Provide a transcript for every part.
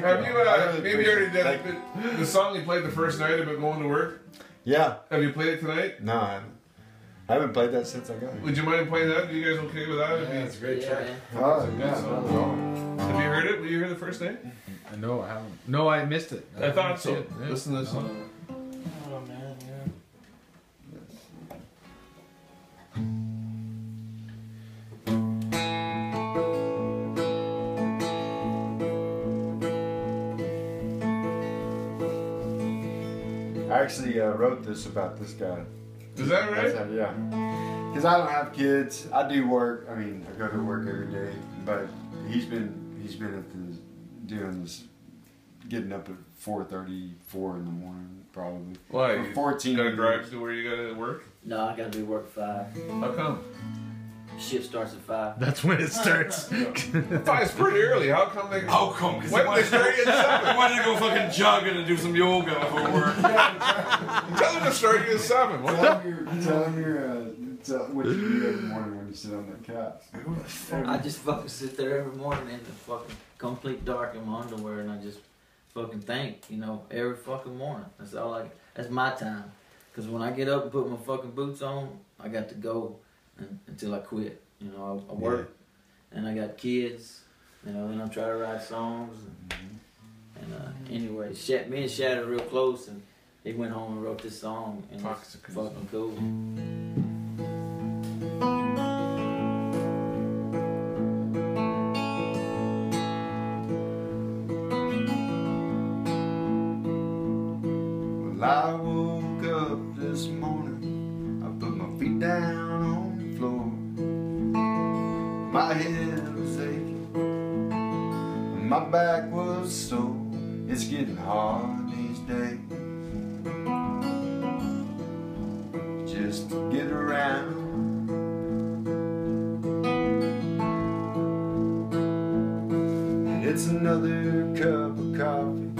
Thank Have you I uh, really maybe heard appreciate that, it. Thank- the, the song you played the first night about going to work? Yeah. Have you played it tonight? No, I haven't. I haven't played that since I got here. Would you mind playing that? Are you guys okay with that? I mean, it's a great Yeah, track. man. Oh, good yeah, song. not have you heard it? Were you here the first night? No, I haven't. No, I missed it. I thought so. it. Listen to this one. Actually uh, wrote this about this guy. Is that That's right? how- yeah. Because I don't have kids. I do work. I mean, I go to work every day. But he's been he's been at the doing this, getting up at four thirty, four in the morning probably. Why? For You Fourteen. gotta drive to where you gotta work? No, I gotta be work five. How come? Shift starts at five. That's when it starts. Five's pretty early. How come they? How come? Because When they start at I seven? wanted to go fucking jogging and do some yoga before work. Tell them to start at seven. What? Tell him your, tell him your, uh, tell, what you do every morning when you sit on that couch. I just fucking sit there every morning in the fucking complete dark in my underwear and I just fucking think, you know, every fucking morning. That's all I. That's my time. Cause when I get up and put my fucking boots on, I got to go and, until I quit. You know, I, I work and I got kids. You know, then I try to write songs. And, and uh, anyway, Shat, me and Shad are real close, and he went home and wrote this song, and it's fucking cool. Well, I woke up this morning. Head was aching. and My back was sore. It's getting hard these days. Just to get around. And it's another cup of coffee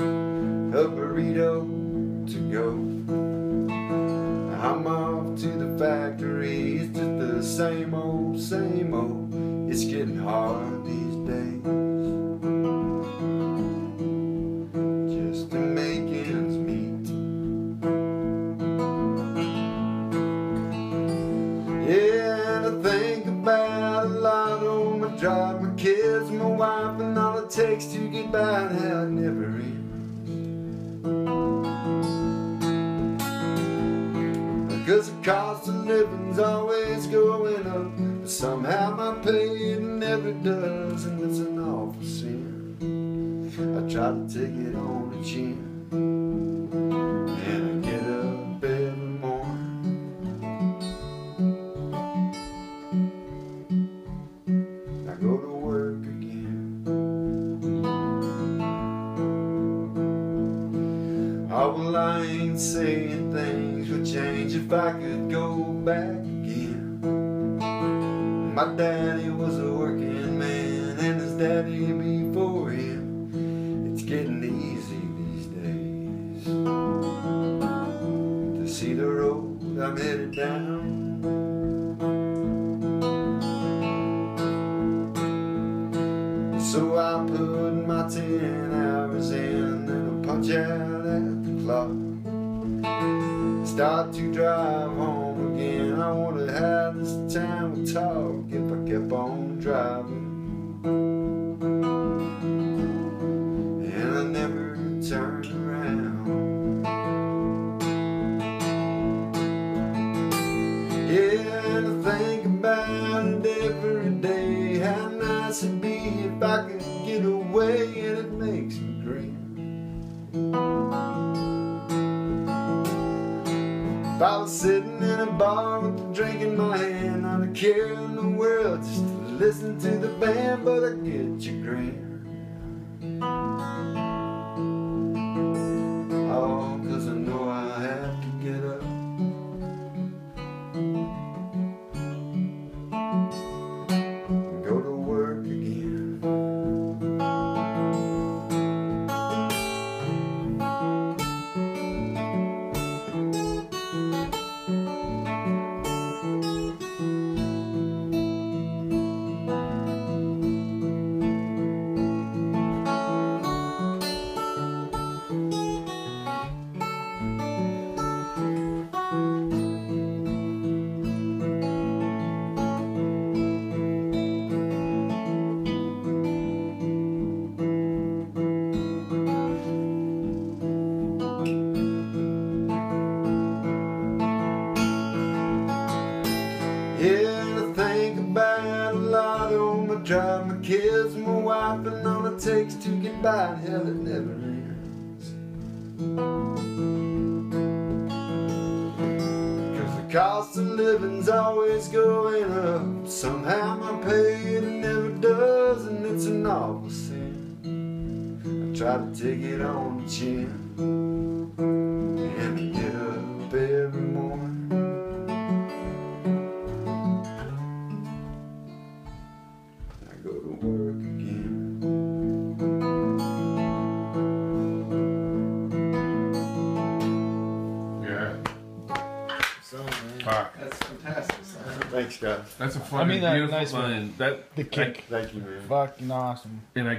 a burrito to go. I'm off to the factory, it's just the same old, same old. It's getting hard these days. Just to make ends meet. Yeah, I think about a lot on my job, my kids, my wife, and all it takes to get by and how never ends. Cause the cost of living's always going up But somehow my pain never does And it's an awful sin. I try to take it on the chin. And I get up every morning. I go to work again. Oh, well, I ain't saying things would change if I could go back again. My daddy was a working man, and his daddy before him. It's getting easy these days to see the road I'm headed down. So I put my ten hours in and I punch out at the clock. Start to drive home again. I wonder how this time would talk if I kept on driving. And I never turned around. Yeah, and I think about it every day. How nice it'd be if I could get away, and it makes me grin. If I was sitting in a bar with drink in my hand, not a care in the world, just to listen to the band, but I get your grin. with my wife and all it takes to get by. Hell, it never ends. Cause the cost of living's always going up. Somehow my pay it never does, and it's a awful sin. I try to take it on the chin. Man. Fuck. That's fantastic. son. Thanks, guys. That's a fucking mean that beautiful nice one. line. That The kick. Thank you, man. Fucking awesome. and I